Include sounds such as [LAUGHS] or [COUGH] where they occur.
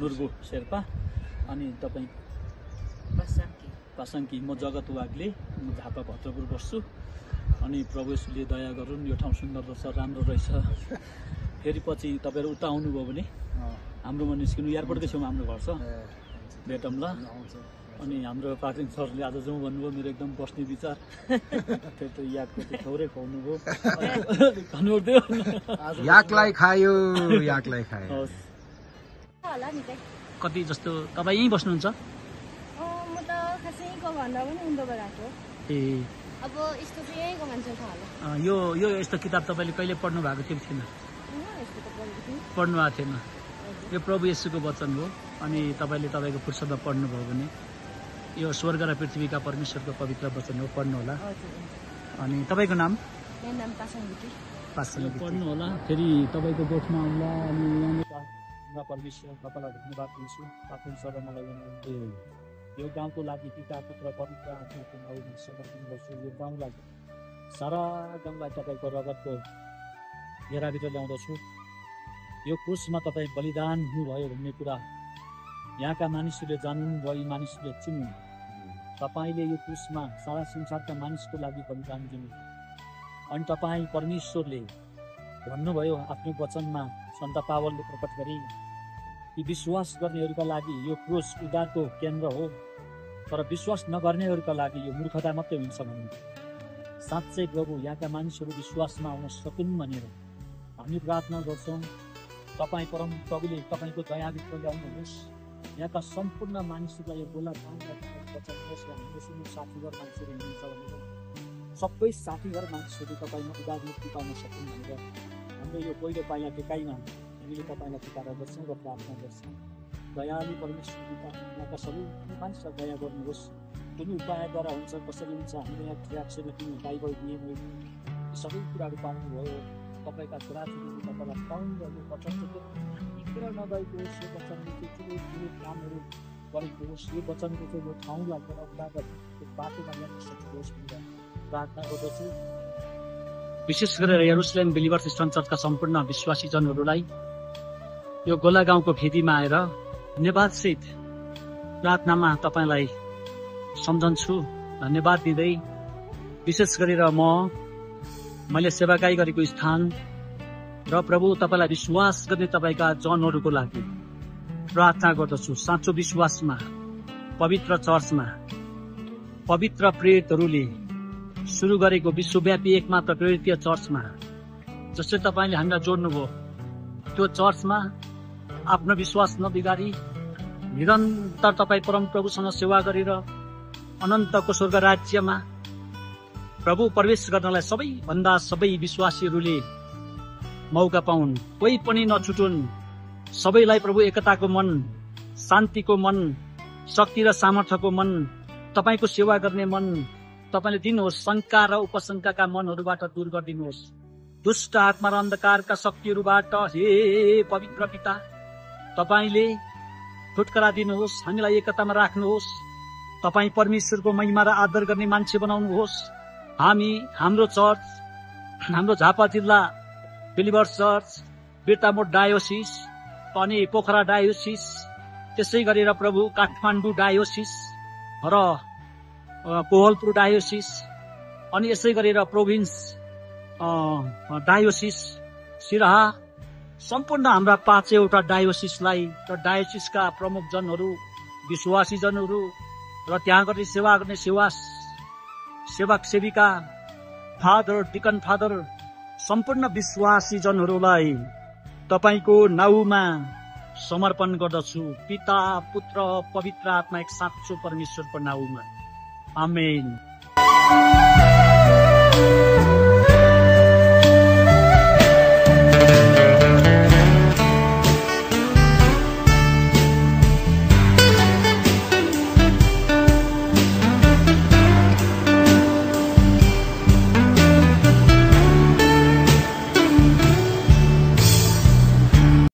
नुर्बु शेर्पा अनि तपाईँ पासाङ्की म जगत वाग्ले म झापा भद्रपुर बस्छु। अनि प्रभु यसुले दया गरून् यो ठाउँ सुन्दर रहेछ राम्रो रहेछ। फेरि पछि तपाईँहरू उता आउनुभयो भने हाम्रोमा निस्किनु एयरपोर्टकै छेउमा हाम्रो घर छ। भेटौँ ल अनि हाम्रो पाक्रिङ सरले आज जाउँ भन्नुभयो मेरो एकदम बस्ने विचार। [LAUGHS] त्यो त यादको त्यो थोरै खुवाउनु भयो याकलाई खायो याकलाई खायो। हवस्। होला कति जस्तो तपाईँ यहीँ बस्नुहुन्छ? अँ, म त खासै यहीँको भन्दा पनि उँधोबाट आएको ए। अब यस्तो चाहिँ यहीँको मान्छे थाहा होला। अँ, यो यो यस्तो किताब तपाईँले कहिले पढ्नु भएको थियो थिएन? पढ्नु भएको थिएन। यो प्रभु येशूको वचन हो अनि तपाईँले तपाईँको फुर्सदमा पढ्नुभयो भने यो स्वर्ग र पृथ्वीका परमेश्वरको पवित्र वचन हो पढ्नु होला। अनि तपाईँको नाम? पासाङ पढ्नु होला फेरि तपाईँको गोठमा आउला अनि यहाँनिर परमेश्वर तपाईँलाई धन्यवाद दिन्छु पाठन सर मलाई यो गाउँको लागि पिता पुत्र पवित्र आत्माको नाउँमा समर्पण गर्छु यो गाउँलाई सारा गाउँलाई तपाईँको रगतको घेराभित्र ल्याउँदछु यो क्रुसमा तपाईँ बलिदान हुनुभयो भन्ने कुरा यहाँका मानिसहरूले जानुन् र यी मानिसहरूले चिन्नु तपाईँले यो क्रुसमा सारा संसारका मानिसको लागि बलिदान दिनु अनि तपाईँ परमेश्वरले भन्नुभयो आफ्नो वचनमा सन्त पावलले प्रकट गरी कि विश्वास गर्नेहरूका लागि यो क्रुस उद्धारको केन्द्र हो। तर विश्वास नगर्नेहरूका लागि यो मूर्खता मात्रै हुन्छ भन्नु। साँच्चै प्रभु यहाँका मानिसहरू विश्वासमा आउन सकुन् भनेर हामी प्रार्थना गर्छौँ। तपाईँ परम प्रभुले तपाईँको दयाभित्र ल्याउनुहोस् यहाँका सम्पूर्ण मानिसहरूलाई यो सुन्नु साथीघर मान्छेहरू हुनुहुन्छ भनेर। सबै साथीघर मानिसहरू तपाईँमा उदार मुक्ति पाउन सकुन् भनेर हाम्रो यो पहिलो पाइला टेकाइमा हामीले तपाईँलाई टिकाएर गर्छौँ र प्रार्थना गर्छौँ दयालु परमेश्वर सबै मानिसलाई दया गर्नुहोस् कुन उपायद्वारा हुन्छ कसरी हुन्छ हामीले यहाँ ट्र्याक्सन किन बाइबल नियम सबै कुराहरू पाउनुभयो तपाईँका छोराछोरीले तपाईँलाई पाउनु यो वचन चाहिँ कुरा नगएको होस् यो वचनले चाहिँ ठुलो ठुलो कामहरू गरेको होस् यो वचनको चाहिँ यो ठाउँलाई बनाउँदा त्यो बाटोमा ल्याउन सकियोस् भनेर प्रार्थना गर्दछु विशेष गरेर यरुसलेम बिलिभर्स चर्चका सम्पूर्ण विश्वासीजनहरूलाई यो गोला गाउँको भेदीमा आएर धन्यवादसहित प्रार्थनामा तपाईँलाई सम्झन्छु धन्यवाद दिँदै विशेष गरेर म मैले सेवाकाई गरेको स्थान र प्रभु तपाईँलाई विश्वास गर्ने तपाईँका जनहरूको लागि प्रार्थना गर्दछु। साँचो विश्वासमा पवित्र चर्चमा पवित्र प्रेरितहरूले सुरु गरेको विश्वव्यापी एकमात्र प्रेरितीय चर्चमा जसरी तपाईँले हामीलाई जोड्नुभयो। त्यो चर्चमा आफ्नो विश्वास नबिगारी निरन्तर तपाईँ परम प्रभुसँग सेवा गरेर अनन्तको स्वर्ग राज्यमा प्रभु प्रवेश गर्नलाई सबैभन्दा सबै विश्वासीहरूले मौका पाउन्। कोही पनि नछुटुन्। सबैलाई प्रभु एकताको मन शान्तिको मन शक्ति र सामर्थ्यको मन तपाईँको सेवा गर्ने मन तपाईँले दिनुहोस् शङ्का र उपशङ्काका मनहरूबाट दूर गरिदिनुहोस्। दुष्ट आत्मा र अन्धकारका शक्तिहरूबाट हे पवित्र पिता तपाईँले छुटकारा दिनुहोस् हामीलाई एकतामा राख्नुहोस्। तपाईँ परमेश्वरको महिमा र आदर गर्ने मान्छे बनाउनुहोस्। हामी हाम्रो चर्च हाम्रो झापा जिल्ला बिलिभर चर्च बिर्तामोड डायोसिस अनि पोखरा डायोसिस त्यसै गरेर प्रभु काठमाडौँ डायोसिस र कोहलपुर डायोसिस अनि यसै गरेर प्रोभिन्स डायोसिस सिराहा सम्पूर्ण हाम्रा पाँचवटा डायोसिसलाई र डायोसिसका प्रमुख जनहरू विश्वासी जनहरू र त्यहाँ गर्ने सेवा गर्ने सेवा सेवक सेविका फादर डिकन फादर सम्पूर्ण विश्वासी जनहरूलाई तपाईँको नाउँमा समर्पण गर्दछु। पिता पुत्र पवित्र आत्मा एक साँचो परमेश्वरको नाउँमा। आमेन।